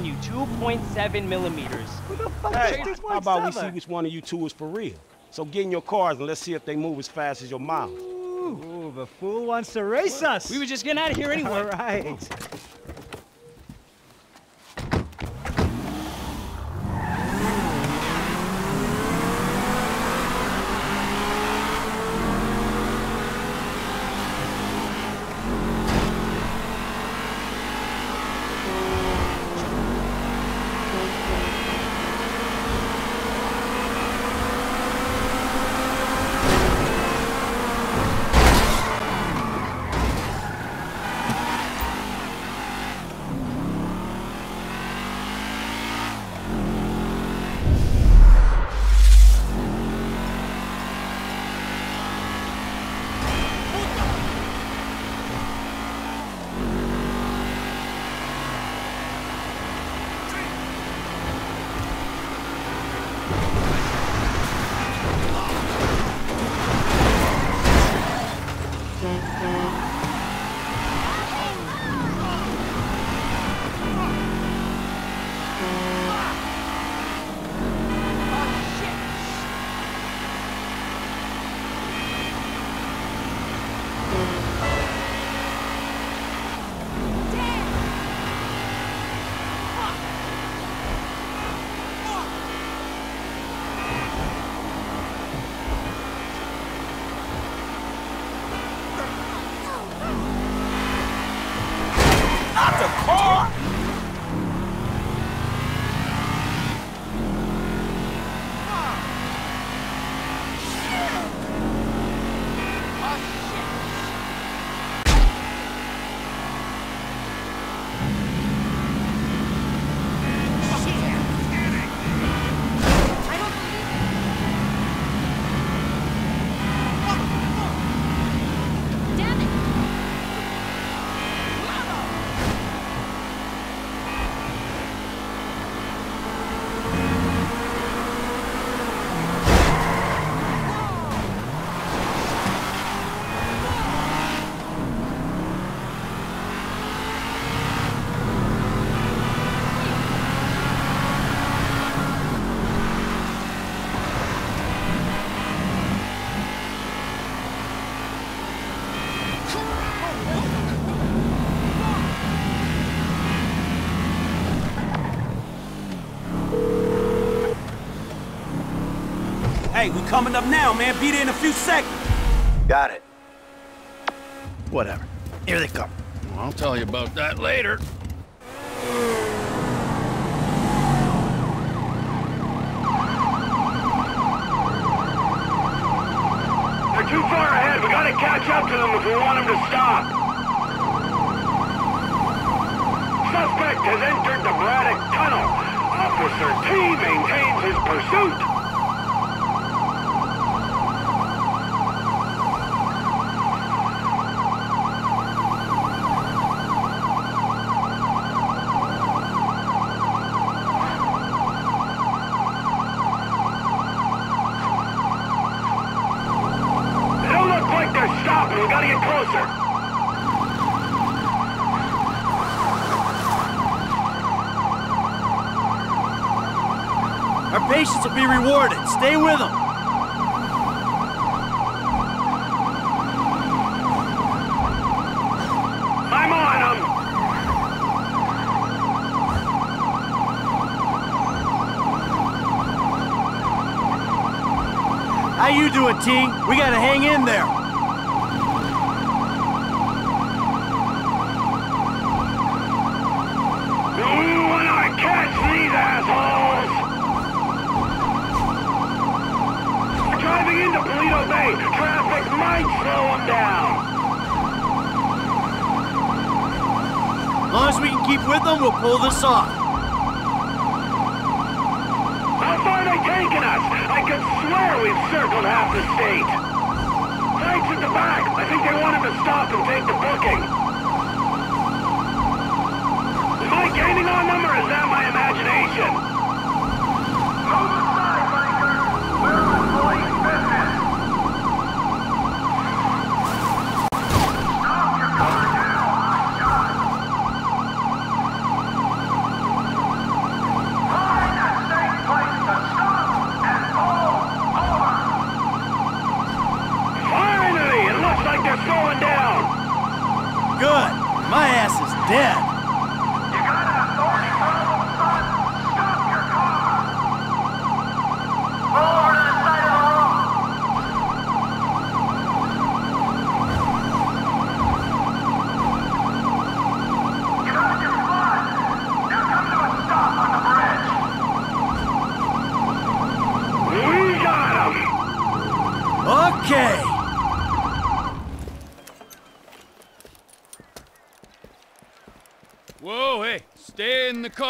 telling you, 2.7 millimeters. Hey, how about we see which one of you two is for real? So get in your cars and let's see if they move as fast as your mouth. Ooh, the fool wants to race us. We were just getting out of here anyway. All right. Hey, we coming up now, man. Be there in a few seconds. Got it. Whatever. Here they come. I'll tell you about that later. They're too far ahead. We gotta catch up to them if we want them to stop. Suspect has entered the Braddock Tunnel. Officer T maintains his pursuit. They don't look like they're stopping. We gotta get closer. Our patience will be rewarded. Stay with them. I'm on them. How you doing, T? We gotta hang in there. When I catch these assholes! Driving into Paleto Bay, traffic might slow them down. As long as we can keep with them, we'll pull this off. How far are they taking us? I could swear we've circled half the state. Frank's at the back. I think they wanted to stop and take the booking. Am I gaining on them, or is that my imagination? Move aside, Biker. We're on police business. Stop your car now. I got Find a safe place to stop and pull over. Finally! It looks like they're slowing down. Good. My ass is dead. You got an authority problem, son? Stop your car! Pull over to the side of the road! You got your spot! Now come to a stop on the bridge! We got him! Okay. Whoa, hey, stay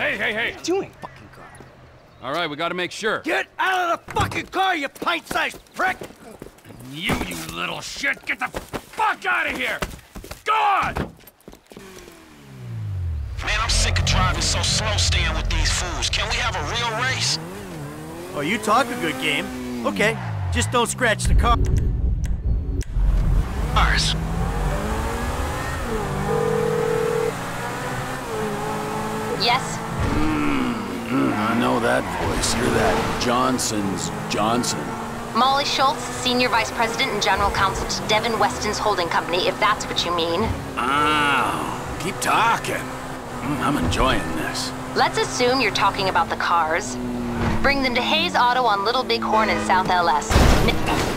Hey, hey, hey. what are you doing? fucking car? All right, we gotta make sure. Get out of the fucking car, you pint-sized prick! You, you little shit, get the fuck out of here! God! Man, I'm sick of driving so slow staying with these fools. Can we have a real race? Oh, you talk a good game. Okay, just don't scratch the car. Cars. That voice. You're that Johnson's Johnson. Molly Schultz, Senior Vice President and General Counsel to Devin Weston's holding company, if that's what you mean. Oh, keep talking. Mm, I'm enjoying this. Let's assume you're talking about the cars. Bring them to Hayes Auto on Little Bighorn in South LS.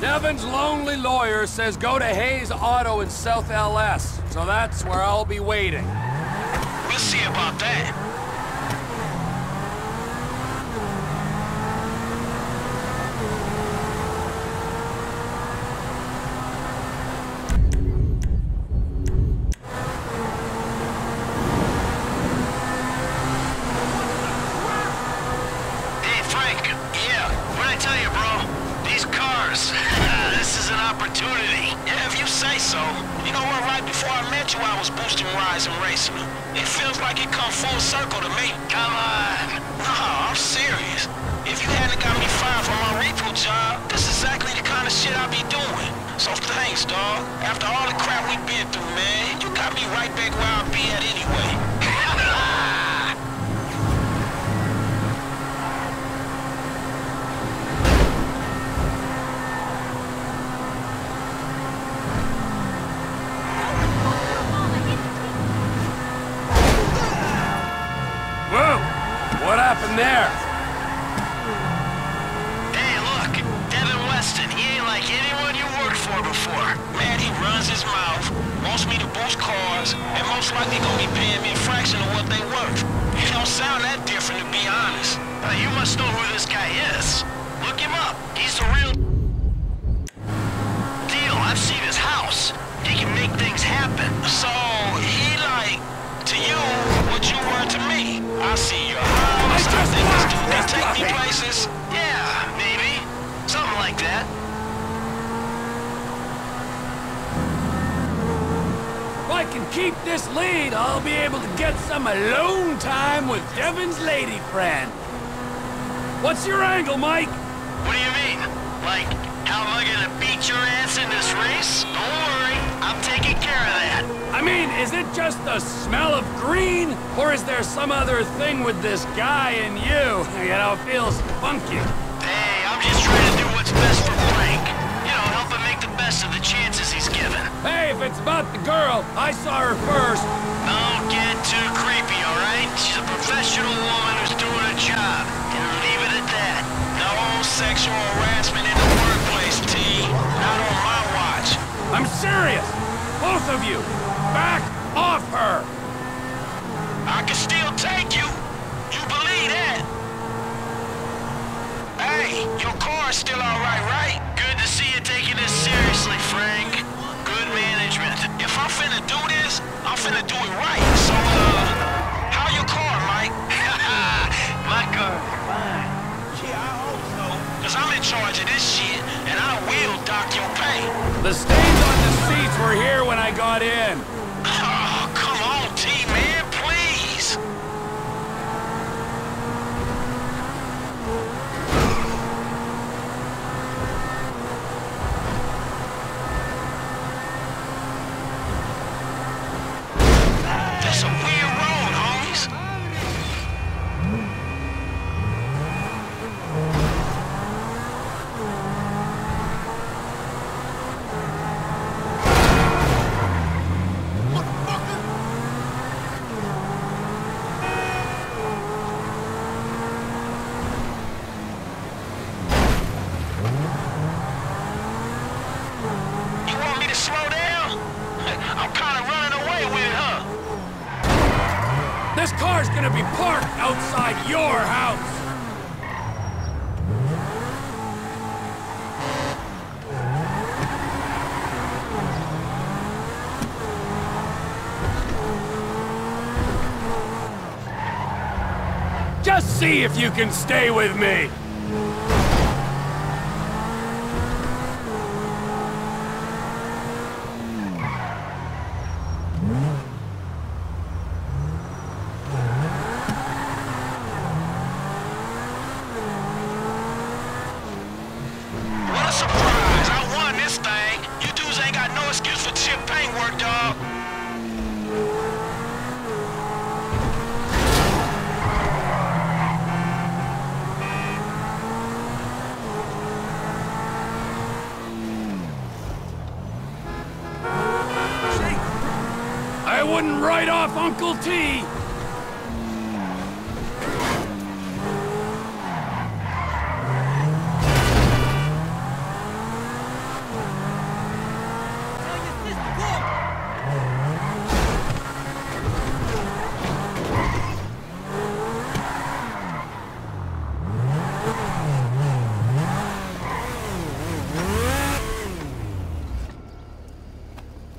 Devin's lonely lawyer says go to Hayes Auto in South LS, so that's where I'll be waiting. We'll see about that. Met you, I was boosting rides and racing. It feels like it come full circle to me. Come on. No, I'm serious. If you hadn't got me fired from my repo job, this is exactly the kind of shit I'd be doing. So thanks, dog. After all the crap we've been through, man, you got me right back where I be at anyway. There? Hey, look, Devin Weston, he ain't like anyone you worked for before. Man, he runs his mouth, wants me to boost cars, and most likely gonna be paying me a fraction of what they worth. He don't sound that different, to be honest. Uh, you must know who this guy is. Look him up. He's the real deal. I've seen his house. He can make things happen. So, this lead, I'll be able to get some alone time with Devin's lady friend. What's your angle, Mike? What do you mean? Like, how am I gonna beat your ass in this race? Don't worry, I'm taking care of that. I mean, is it just the smell of green? Or is there some other thing with this guy and you? You know, it feels funky. It's about the girl, I saw her first. Don't get too creepy, alright? She's a professional woman who's doing her job. And leave it at that. No sexual harassment in the workplace, T. Not on my watch. I'm serious! Both of you! Back off her! I can still take you. You believe that? Hey, your car's still all right, right? Good to see you taking this seriously, Frank. I'm do it right. So, uh, how your car, Mike? My car's fine. Yeah, I hope so. Cause I'm in charge of this shit, and I will dock your pay. The stains on the seats were here when I got in. Just see if you can stay with me. Off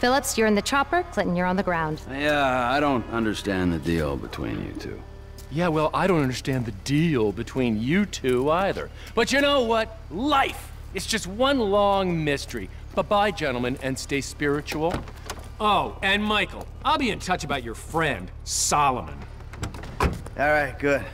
Philips, you're in the chopper, Clinton, you're on the ground. Yeah, I don't understand the deal between you two. Yeah, well, I don't understand the deal between you two either. But you know what? Life! It's just one long mystery. Bye-bye, gentlemen, and stay spiritual. Oh, and Michael, I'll be in touch about your friend, Solomon. All right, good.